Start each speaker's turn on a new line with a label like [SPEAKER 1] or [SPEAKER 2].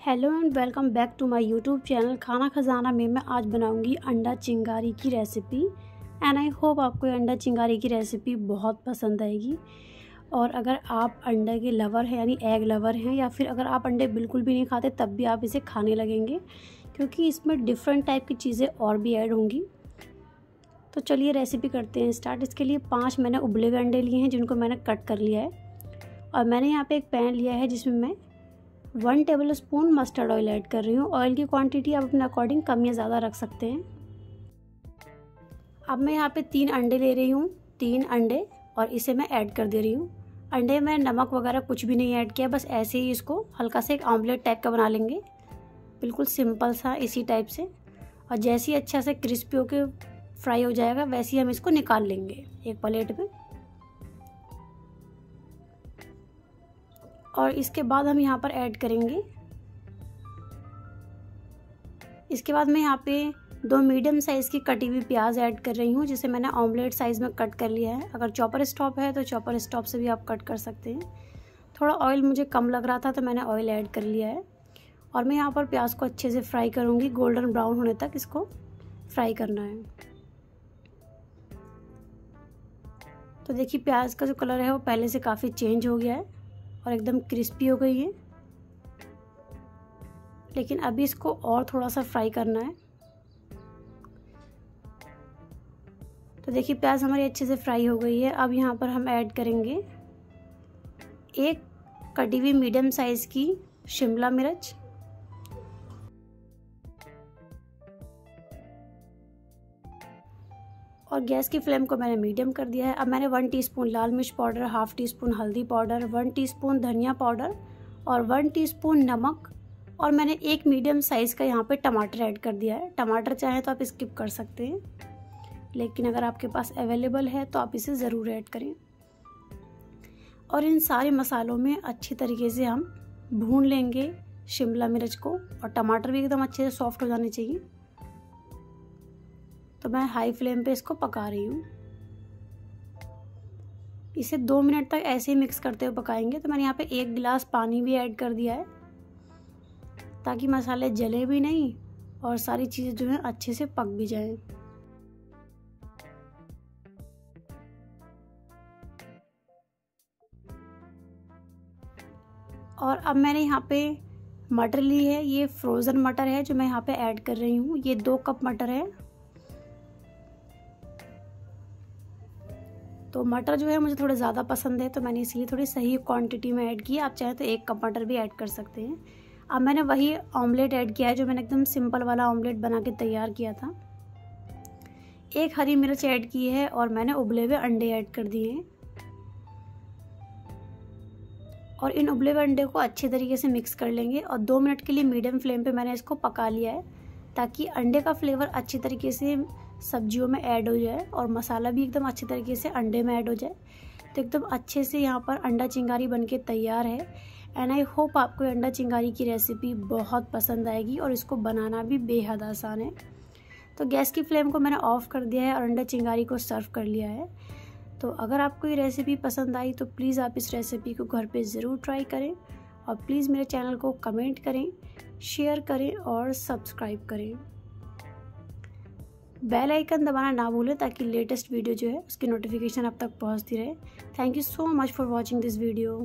[SPEAKER 1] Hello and welcome back to my YouTube channel Khana Khazana में मैं आज बनाऊँगी अंडा चिंगारी की रेसिपी एंड आई होप आपको अंडा चिंगारी की रेसिपी बहुत पसंद आएगी. और अगर आप अंडे के लवर हैं, यानी एग लवर हैं, या फिर अगर आप अंडे बिल्कुल भी नहीं खाते, तब भी आप इसे खाने लगेंगे, क्योंकि इसमें डिफरेंट टाइप की चीज़ें और भी ऐड होंगी. तो चलिए रेसिपी करते हैं स्टार्ट इसके लिए पाँच मैंने उबले हुए अंडे लिए हैं, जिनको मैंने कट कर लिया है. और मैंने यहाँ पे एक पैन लिया है, जिसमें मैं one tablespoon mustard oil add कर रही हूँ। ऑयल की क्वांटिटी आप अपने अकॉर्डिंग कम या ज़्यादा रख सकते हैं। अब मैं यहाँ पे तीन अंडे ले रही हूँ, तीन अंडे, और इसे मैं ऐड कर दे रही हूँ। अंडे में नमक वगैरह कुछ भी नहीं ऐड किया, बस ऐसे ही इसको हल्का सा एक ऑमलेट टाइप का बना लेंगे। बिल्कुल सिंपल सा इसी टाइप से। और जैसे ही अच्छा से क्रिस्पी होकर फ्राई हो जाएगा, वैसे ही हम इसको निकाल लेंगे एक प्लेट में। और इसके बाद हम यहाँ पर ऐड करेंगे। इसके बाद मैं यहाँ पे दो मीडियम साइज़ की कटी हुई प्याज ऐड कर रही हूँ, जिसे मैंने ऑमलेट साइज़ में कट कर लिया है। अगर चॉपर स्टॉप है तो चॉपर स्टॉप से भी आप कट कर सकते हैं। थोड़ा ऑयल मुझे कम लग रहा था तो मैंने ऑयल ऐड कर लिया है। और मैं यहाँ पर प्याज को अच्छे से फ्राई करूँगी, गोल्डन ब्राउन होने तक इसको फ्राई करना है। तो देखिए, प्याज का जो कलर है, वो पहले से काफ़ी चेंज हो गया है। और एकदम क्रिस्पी हो गई है। लेकिन अभी इसको और थोड़ा सा फ्राई करना है। तो देखिए, प्याज हमारी अच्छे से फ्राई हो गई है। अब यहाँ पर हम ऐड करेंगे एक कटी हुई मीडियम साइज़ की शिमला मिर्च। और गैस की फ्लेम को मैंने मीडियम कर दिया है। अब मैंने वन टीस्पून लाल मिर्च पाउडर, हाफ़ टी स्पून हल्दी पाउडर, वन टीस्पून धनिया पाउडर और वन टीस्पून नमक और मैंने एक मीडियम साइज़ का यहाँ पे टमाटर ऐड कर दिया है। टमाटर चाहे तो आप स्किप कर सकते हैं, लेकिन अगर आपके पास अवेलेबल है तो आप इसे ज़रूर ऐड करें। और इन सारे मसालों में अच्छी तरीके से हम भून लेंगे शिमला मिर्च को और टमाटर भी एकदम अच्छे से सॉफ्ट हो जाने चाहिए। तो मैं हाई फ्लेम पे इसको पका रही हूँ। इसे दो मिनट तक ऐसे ही मिक्स करते हुए पकाएँगे। तो मैंने यहाँ पे एक गिलास पानी भी ऐड कर दिया है, ताकि मसाले जले भी नहीं और सारी चीज़ें जो हैं अच्छे से पक भी जाएँ। और अब मैंने यहाँ पे मटर ली है। ये फ्रोज़न मटर है जो मैं यहाँ पे ऐड कर रही हूँ। ये दो कप मटर है। तो मटर जो है मुझे थोड़े ज़्यादा पसंद है तो मैंने इसलिए थोड़ी सही क्वांटिटी में ऐड किया। आप चाहे तो एक कप मटर भी ऐड कर सकते हैं। अब मैंने वही ऑमलेट ऐड किया है, जो मैंने एकदम सिंपल वाला ऑमलेट बना के तैयार किया था। एक हरी मिर्च ऐड की है और मैंने उबले हुए अंडे ऐड कर दिए हैं। और इन उबले हुए अंडे को अच्छे तरीके से मिक्स कर लेंगे और दो मिनट के लिए मीडियम फ्लेम पे मैंने इसको पका लिया है, ताकि अंडे का फ्लेवर अच्छी तरीके से सब्जियों में ऐड हो जाए और मसाला भी एकदम अच्छे तरीके से अंडे में ऐड हो जाए। तो एकदम अच्छे से यहाँ पर अंडा चिंगारी बन के तैयार है। एंड आई होप आपको अंडा चिंगारी की रेसिपी बहुत पसंद आएगी और इसको बनाना भी बेहद आसान है। तो गैस की फ्लेम को मैंने ऑफ़ कर दिया है और अंडा चिंगारी को सर्व कर लिया है। तो अगर आपको ये रेसिपी पसंद आई तो प्लीज़ आप इस रेसिपी को घर पे ज़रूर ट्राई करें और प्लीज़ मेरे चैनल को कमेंट करें शेयर करें और सब्सक्राइब करें। बेल आइकन दबाना ना भूलें ताकि लेटेस्ट वीडियो जो है, उसकी नोटिफिकेशन अब तक पहुँचती रहे। Thank you so much for watching this video